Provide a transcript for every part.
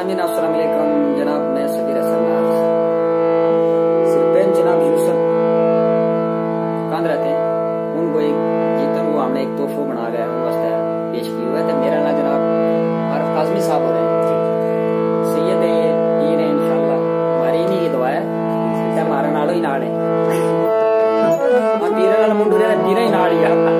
नाजमीन अस्सलाम वालेकुम जनाब, मैं सबीर सरपंच जनाब यूसुफ। कहाँ रहते हैं। उनको एक जीतन वो हमने एक तोहफो बना गया उन वास्ते पेश की हुआ है। मेरा नाम जनाब आरफ काजमी साहब हो रहे हैं सैयद पीर है, इंशाल्लाह। हमारी इन्हीं की दुआ है कि हमारा नालो ही नाल है। पीर नाल मुंडू पीर ही नाल ही।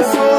Yes.